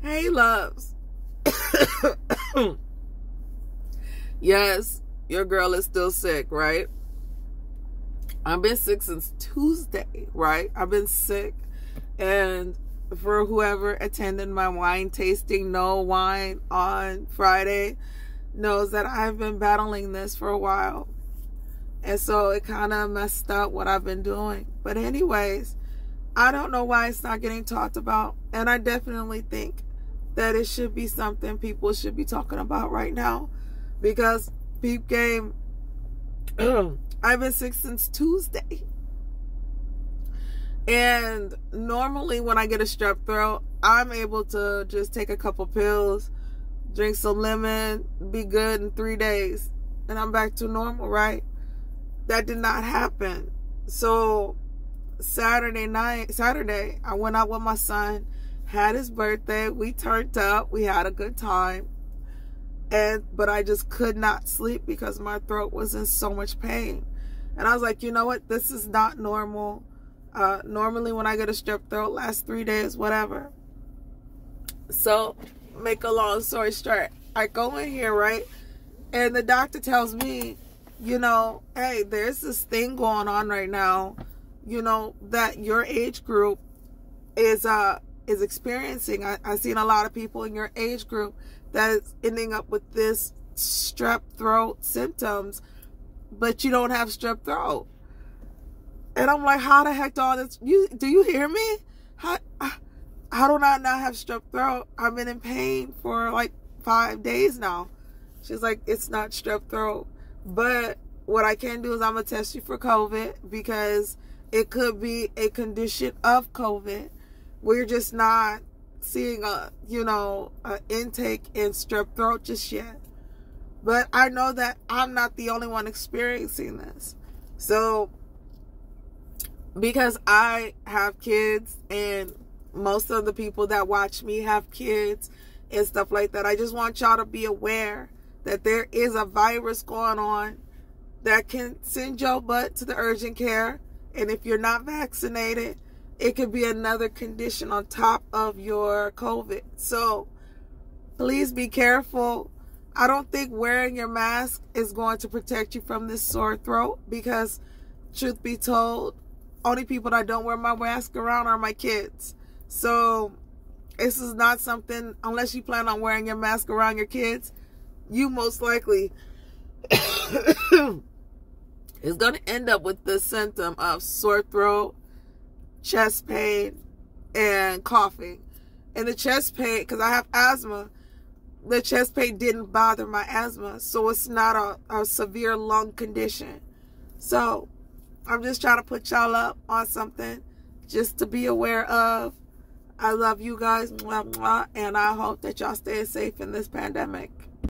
Hey, loves. yes, your girl is still sick, right? I've been sick since Tuesday, right? I've been sick. And for whoever attended my wine tasting, no wine on Friday, knows that I've been battling this for a while. And so it kind of messed up what I've been doing. But, anyways, I don't know why it's not getting talked about. And I definitely think that it should be something people should be talking about right now. Because Peep Game, I've been sick since Tuesday. And normally, when I get a strep throat, I'm able to just take a couple pills, drink some lemon, be good in three days, and I'm back to normal, right? That did not happen. So, Saturday night, Saturday, I went out with my son, had his birthday, we turned up, we had a good time. And but I just could not sleep because my throat was in so much pain. And I was like, you know what? This is not normal. Uh, normally, when I get a strep throat, lasts three days, whatever. So, make a long story short, I go in here, right? And the doctor tells me, you know, hey, there's this thing going on right now, you know, that your age group is uh is experiencing. I, I've seen a lot of people in your age group that is ending up with this strep throat symptoms, but you don't have strep throat. And I'm like, how the heck do all this? You do you hear me? How how do I not have strep throat? I've been in pain for like five days now. She's like, it's not strep throat, but what I can do is I'm gonna test you for COVID because it could be a condition of COVID. We're just not seeing a you know an intake in strep throat just yet. But I know that I'm not the only one experiencing this. So because I have kids and most of the people that watch me have kids and stuff like that, I just want y'all to be aware that there is a virus going on that can send your butt to the urgent care. And if you're not vaccinated, it could be another condition on top of your COVID. So please be careful. I don't think wearing your mask is going to protect you from this sore throat because, truth be told, only people that don't wear my mask around are my kids. So this is not something, unless you plan on wearing your mask around your kids, you most likely is going to end up with the symptom of sore throat, chest pain, and coughing. And the chest pain, because I have asthma, the chest pain didn't bother my asthma. So it's not a, a severe lung condition. So I'm just trying to put y'all up on something just to be aware of. I love you guys, mwah, mwah, and I hope that y'all stay safe in this pandemic.